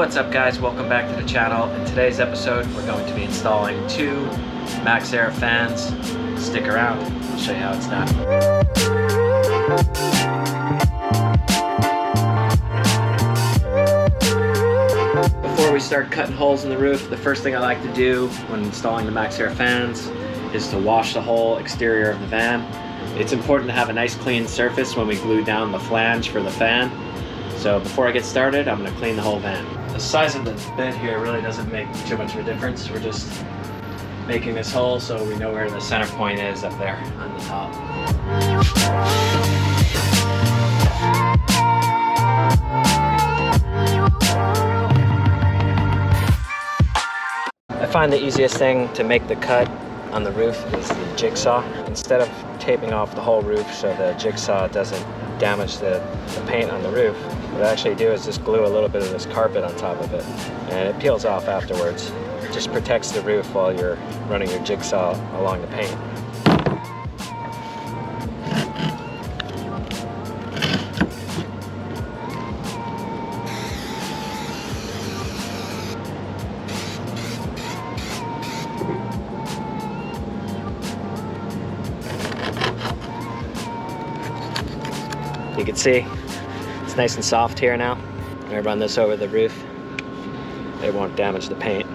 What's up guys, welcome back to the channel. In today's episode, we're going to be installing two Maxxair fans. Stick around, I'll show you how it's done. Before we start cutting holes in the roof, the first thing I like to do when installing the Maxxair fans is to wash the whole exterior of the van. It's important to have a nice clean surface when we glue down the flange for the fan. So before I get started, I'm gonna clean the whole van. The size of the bed here really doesn't make too much of a difference. We're just making this hole so we know where the center point is up there on the top. I find the easiest thing to make the cut on the roof is the jigsaw. Instead of taping off the whole roof so the jigsaw doesn't damage the, the paint on the roof, what I actually do is just glue a little bit of this carpet on top of it and it peels off afterwards. It just protects the roof while you're running your jigsaw along the paint. You can see nice and soft here now. I'm gonna run this over the roof. It won't damage the paint.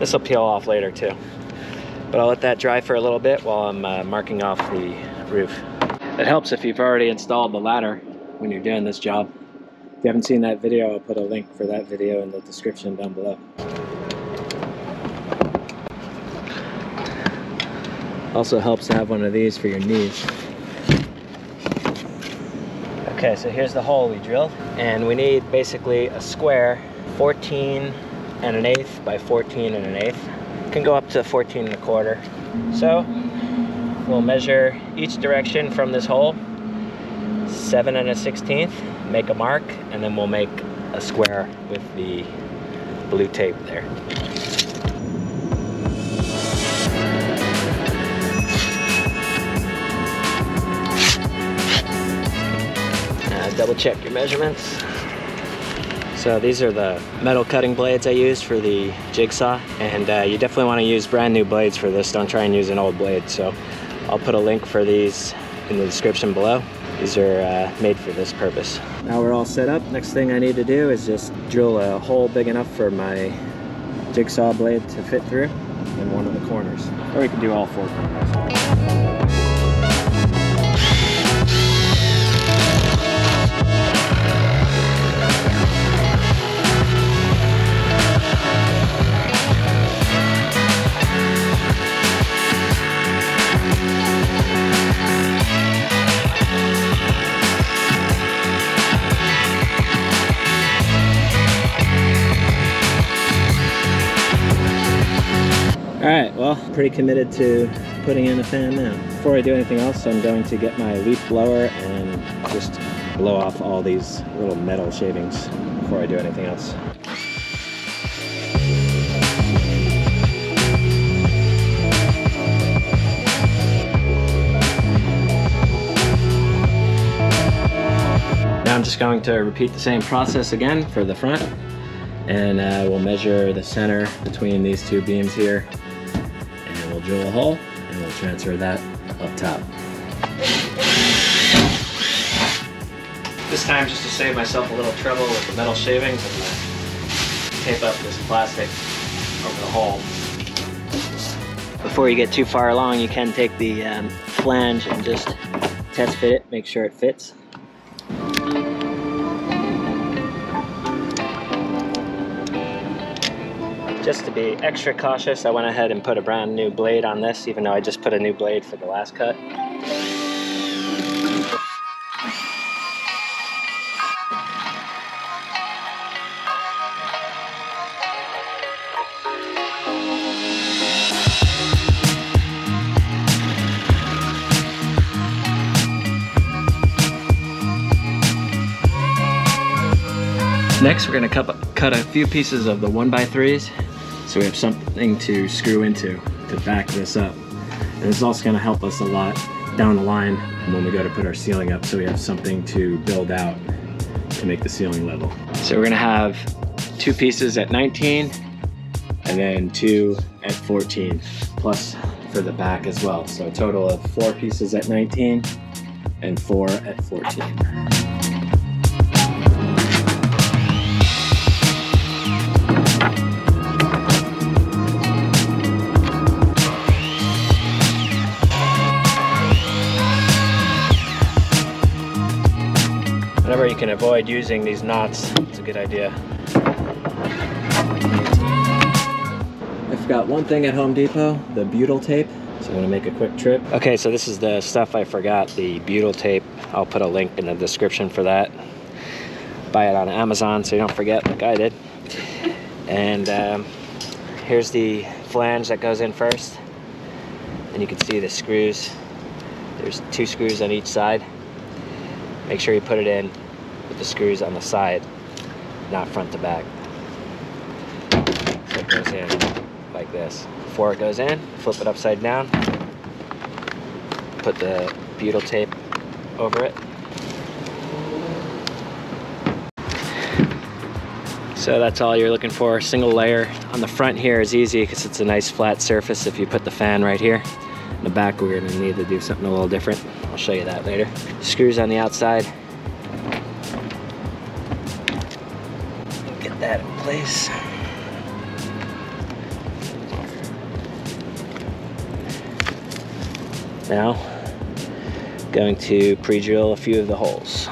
This will peel off later too. But I'll let that dry for a little bit while I'm uh, marking off the roof. It helps if you've already installed the ladder when you're doing this job. If you haven't seen that video, I'll put a link for that video in the description down below. Also helps to have one of these for your knees. Okay, so here's the hole we drilled. And we need basically a square 14 and an eighth by 14 and an eighth. Can go up to 14 and a quarter. So we'll measure each direction from this hole, seven and a 16th, make a mark, and then we'll make a square with the blue tape there. Check your measurements. So these are the metal cutting blades I use for the jigsaw and uh, you definitely want to use brand new blades for this. Don't try and use an old blade. So I'll put a link for these in the description below. These are uh, made for this purpose. Now we're all set up. Next thing I need to do is just drill a hole big enough for my jigsaw blade to fit through in one of the corners. Or we can do all four corners. Pretty committed to putting in a fan now. Before I do anything else, I'm going to get my leaf blower and just blow off all these little metal shavings before I do anything else. Now I'm just going to repeat the same process again for the front and uh, we'll measure the center between these two beams here and we'll a hole and we'll transfer that up top. This time just to save myself a little trouble with the metal shavings I'm gonna tape up this plastic over the hole. Before you get too far along you can take the um, flange and just test fit it, make sure it fits. Just to be extra cautious, I went ahead and put a brand new blade on this, even though I just put a new blade for the last cut. Next, we're gonna cut, cut a few pieces of the one by threes so we have something to screw into to back this up. And it's also gonna help us a lot down the line when we go to put our ceiling up so we have something to build out to make the ceiling level. So we're gonna have two pieces at 19 and then two at 14 plus for the back as well. So a total of four pieces at 19 and four at 14. You can avoid using these knots, it's a good idea. I've got one thing at Home Depot, the butyl tape. So I'm gonna make a quick trip. Okay, so this is the stuff I forgot, the butyl tape. I'll put a link in the description for that. Buy it on Amazon so you don't forget like I did. And um, here's the flange that goes in first. And you can see the screws. There's two screws on each side. Make sure you put it in with the screws on the side, not front to back. So it goes in like this. Before it goes in, flip it upside down, put the butyl tape over it. So that's all you're looking for, single layer. On the front here is easy because it's a nice flat surface if you put the fan right here. In the back we're gonna need to do something a little different. I'll show you that later. Screws on the outside, place. Now, going to pre-drill a few of the holes.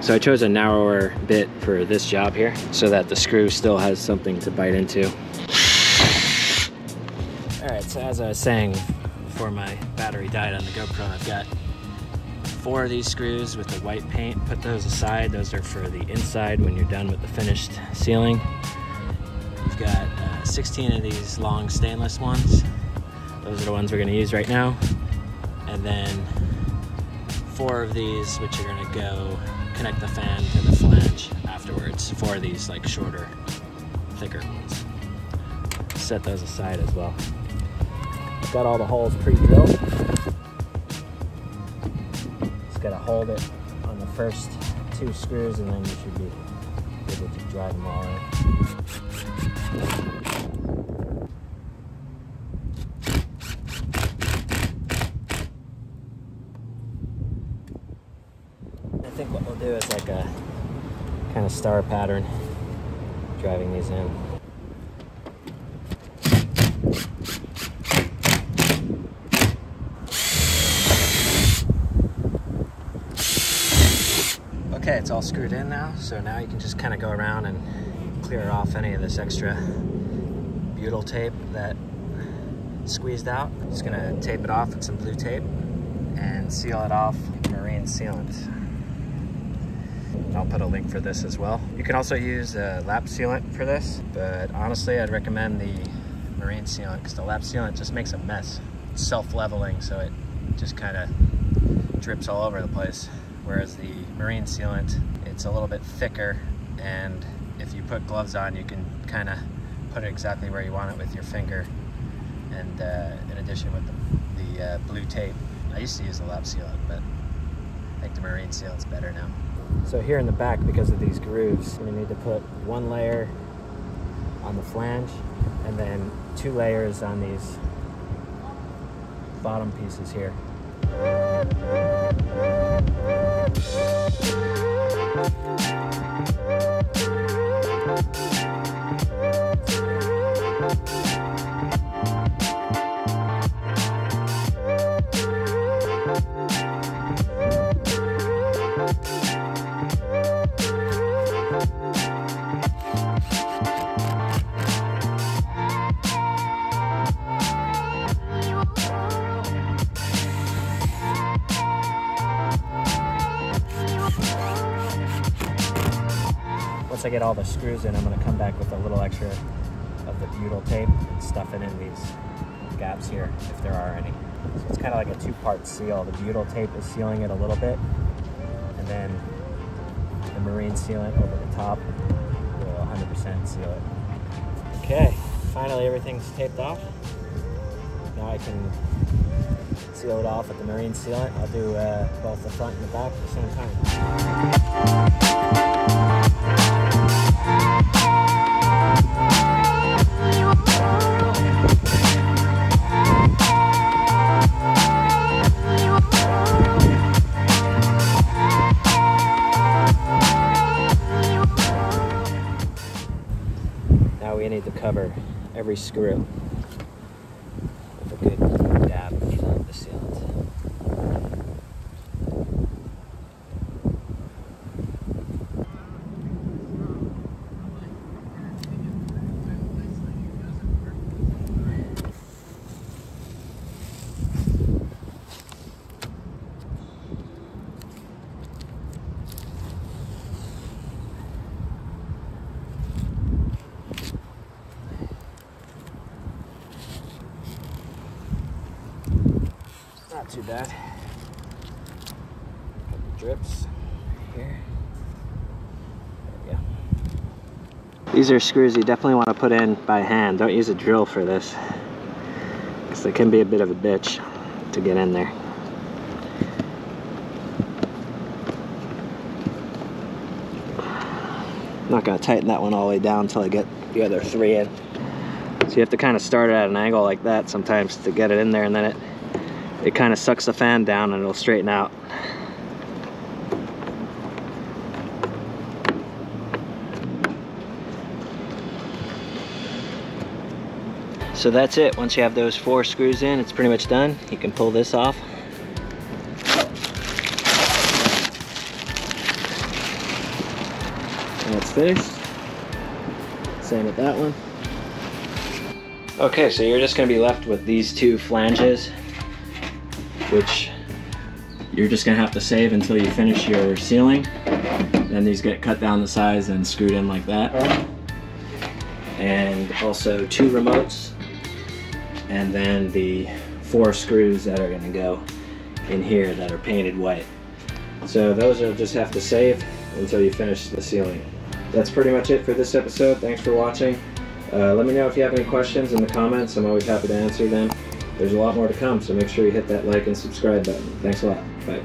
So I chose a narrower bit for this job here so that the screw still has something to bite into. All right, so as I was saying before my battery died on the GoPro, I've got four of these screws with the white paint. Put those aside. Those are for the inside when you're done with the finished ceiling. We've got uh, 16 of these long stainless ones. Those are the ones we're going to use right now. And then four of these, which are going to go connect the fan to the flange afterwards. Four of these, like shorter, thicker ones. Set those aside as well. Got all the holes pre-drilled got to hold it on the first two screws and then you should be able to drive them all in. I think what we'll do is like a kind of star pattern driving these in. Okay, it's all screwed in now, so now you can just kind of go around and clear off any of this extra butyl tape that squeezed out. Just gonna tape it off with some blue tape and seal it off with marine sealant. I'll put a link for this as well. You can also use a lap sealant for this, but honestly, I'd recommend the marine sealant because the lap sealant just makes a mess. It's self-leveling, so it just kind of drips all over the place whereas the marine sealant, it's a little bit thicker and if you put gloves on, you can kind of put it exactly where you want it with your finger. And uh, in addition with the, the uh, blue tape, I used to use the lap sealant, but I think the marine sealant's better now. So here in the back, because of these grooves, we need to put one layer on the flange and then two layers on these bottom pieces here. Once I get all the screws in, I'm gonna come back with a little extra of the butyl tape and stuff it in these gaps here, if there are any. So it's kind of like a two-part seal. The butyl tape is sealing it a little bit, and then the marine sealant over the top will 100% seal it. Okay, finally everything's taped off. Now I can seal it off with the marine sealant. I'll do uh, both the front and the back at the same time. Now we need to cover every screw. Too bad. Couple drips here. These are screws you definitely want to put in by hand. Don't use a drill for this. Because they can be a bit of a bitch to get in there. I'm not going to tighten that one all the way down until I get the other three in. So you have to kind of start it at an angle like that sometimes to get it in there and then it it kind of sucks the fan down and it'll straighten out. So that's it. Once you have those four screws in, it's pretty much done. You can pull this off. And it's finished. Same with that one. Okay, so you're just gonna be left with these two flanges, which you're just gonna have to save until you finish your ceiling. Then these get cut down the size and screwed in like that. And also two remotes, and then the four screws that are gonna go in here that are painted white. So those will just have to save until you finish the ceiling. That's pretty much it for this episode. Thanks for watching. Uh, let me know if you have any questions in the comments. I'm always happy to answer them. There's a lot more to come, so make sure you hit that like and subscribe button. Thanks a lot. Bye.